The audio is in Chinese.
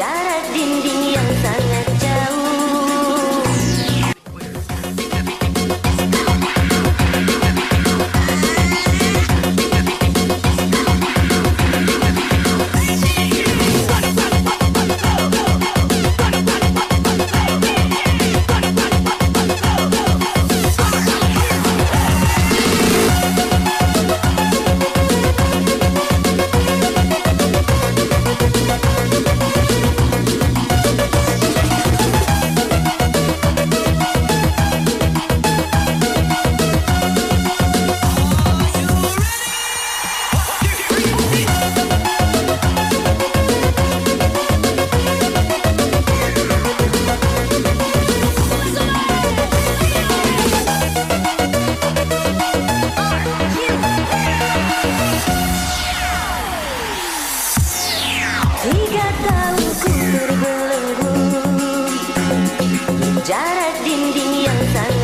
Ya. 的影子。